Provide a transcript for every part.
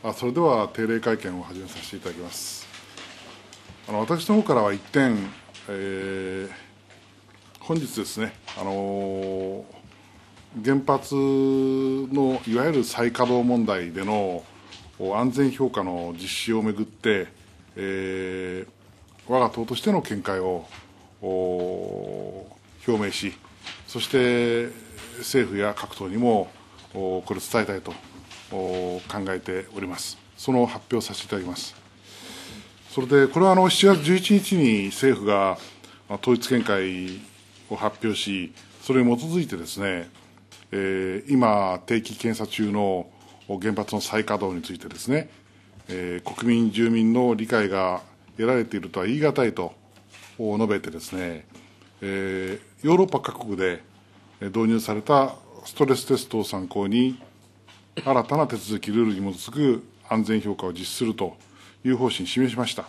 あそれでは定例会見を始めさせていただきます。あの私の方からは一点、えー、本日ですね、あの原発のいわゆる再稼働問題での安全評価の実施をめぐって、えー、我が党としての見解を表明し、そして政府や各党にもこれを伝えたいと考えております。その発表させていただきます。それで、これはあの7月11日に政府が統一見解を発表し、それに基づいてですね、えー、今、定期検査中の原発の再稼働についてですね、えー、国民、住民の理解が得られているとは言い難いと述べてですね、えー、ヨーロッパ各国で導入されたストレステストを参考に、新たな手続き、ルールに基づく安全評価を実施するという方針を示しました。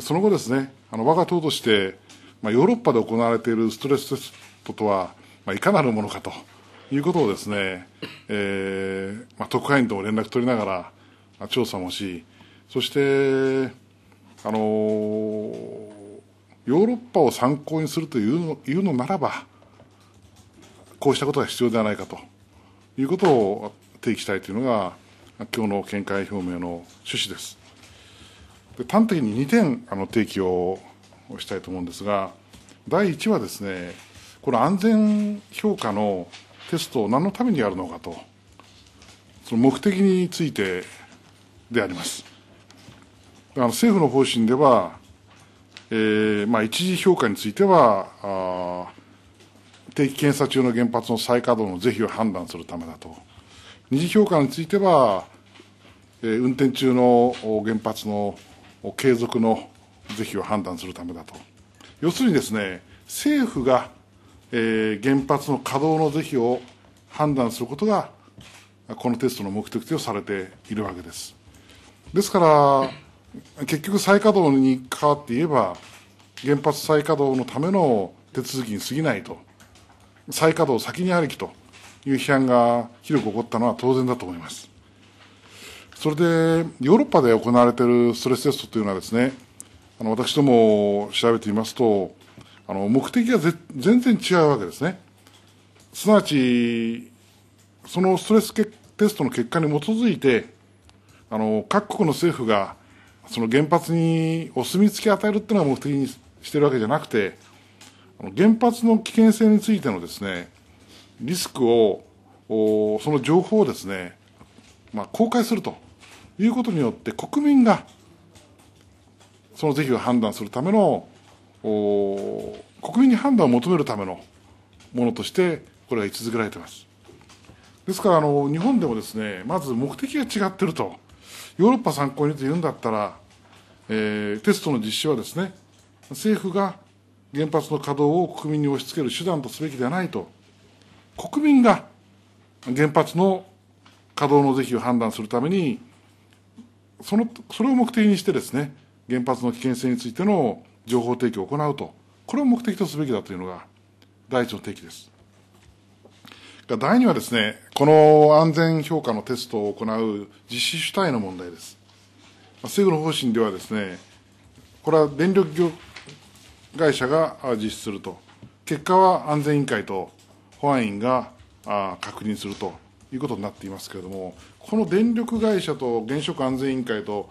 その後ですね、あの我が党として、まあ、ヨーロッパで行われているストレステストとは、まあ、いかなるものかということをですね、えーまあ、特派員とも連絡取りながら、ま、調査もし、そして、あのー、ヨーロッパを参考にするというのいうのならば、こうしたことが必要ではないかということを提起したいというのが、今日の見解表明の趣旨です。で端的に2点あの提起をしたいと思うんですが、第1はですね、この安全評価のテストを何のためにやるのかと、その目的についてであります。あの政府の方針では、えーまあ、一時評価についてはあ、定期検査中の原発の再稼働の是非を判断するためだと。二次評価については、えー、運転中の原発の継続の是非を判断するためだと。要するにですね、政府が、えー、原発の稼働の是非を判断することが、このテストの目的とされているわけです。ですから、結局再稼働に関わって言えば、原発再稼働のための手続きに過ぎないと、再稼働先にありきという批判が広く起こったのは当然だと思います。それで、ヨーロッパで行われているストレステストというのはですね、あの私ども調べてみますと、あの目的が全然違うわけですね。すなわち、そのストレステストの結果に基づいて、あの各国の政府がその原発にお墨付き与えるっていうのが目的にしてるわけじゃなくて、原発の危険性についてのですね、リスクを、その情報をですね、まあ、公開するということによって、国民がその是非を判断するための、国民に判断を求めるためのものとして、これが位置づけられています。ですからあの、日本でもですね、まず目的が違ってると、ヨーロッパ参考にと言うんだったら、えー、テストの実施はですね、政府が原発の稼働を国民に押し付ける手段とすべきではないと国民が原発の稼働の是非を判断するために、その、それを目的にしてですね、原発の危険性についての情報提供を行うと、これを目的とすべきだというのが第一の提起です。第2はですね、この安全評価のテストを行う実施主体の問題です。政府の方針ではですね、これは電力業会社が実施すると、結果は安全委員会と保安院が確認するということになっていますけれども、この電力会社と原子力安全委員会と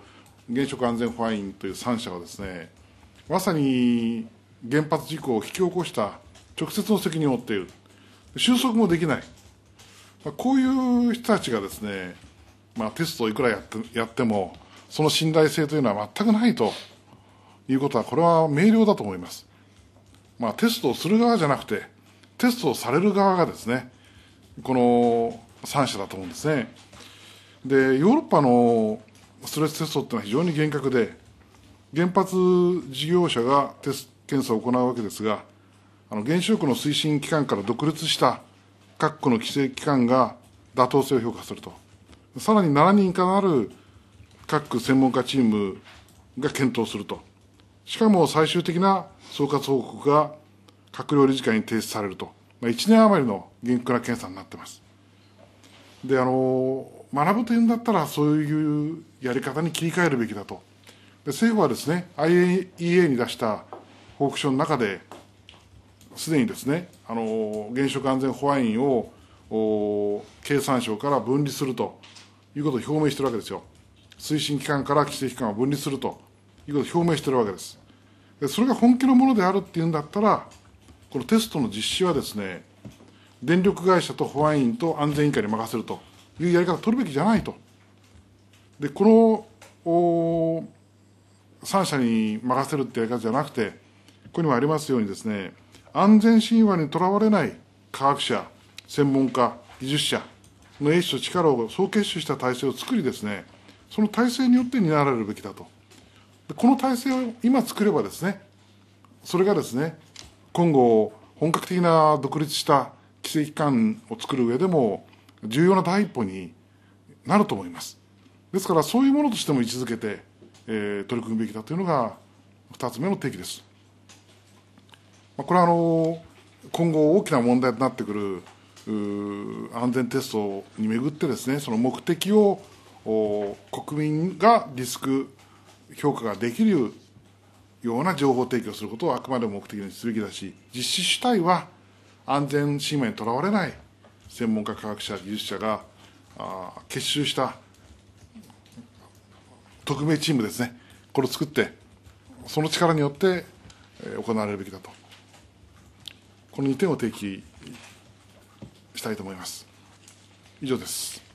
原子力安全保安院という3社はですね、まさに原発事故を引き起こした直接の責任を負っている、収束もできない、こういう人たちがですね、まあ、テストをいくらやってやっても、その信頼性というのは全くないということは、これは明瞭だと思います。まあ、テストをする側じゃなくて、テストをされる側がですね、この3社だと思うんですね。で、ヨーロッパのストレステストっていうのは非常に厳格で、原発事業者がテスト検査を行うわけですが、あの原子力の推進機関から独立した各国の規制機関が妥当性を評価すると。さらに7人かなる各専門家チームが検討すると。しかも最終的な総括報告が閣僚理事会に提出されると、まあ、1年余りの厳格な検査になってます。で、あの、学ぶというんだったら、そういうやり方に切り替えるべきだと。で政府はですね、IAEA に出した報告書の中で、すでにですね、あの原子力安全保安院を経産省から分離するということを表明しているわけですよ。推進機関から規制機関を分離するということを表明しているわけです。でそれが本気のものであるっていうんだったら、このテストの実施はですね、電力会社と保安院と安全委員会に任せるというやり方を取るべきじゃないと。で、この3社に任せるってやり方じゃなくて、ここにもありますようにですね、安全神話にとらわれない科学者、専門家、技術者の英知と力を総結集した体制を作りですね、その体制によって担われるべきだと。この体制を今作ればですね、それがですね、今後、本格的な独立した規制機関を作る上でも、重要な第一歩になると思います。ですから、そういうものとしても位置づけて、えー、取り組むべきだというのが、二つ目の提起です。まこれはあの今後大きな問題となってくる安全テストにめぐってですね、その目的を国民がリスク評価ができるような情報提供することをあくまでも目的にすべきだし、実施主体は安全神話にとらわれない専門家、科学者、技術者があ結集した特命チームですね、これを作って、その力によってえ行われるべきだと。この2点を提起したいと思います。以上です。